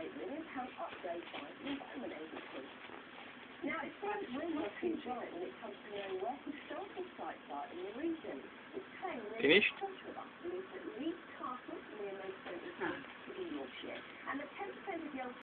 for a £5.8 million upgrade by the employment Agency. Now, it seems we're not too giant when it comes to knowing where historical sites are in the region. It's paying really Finished?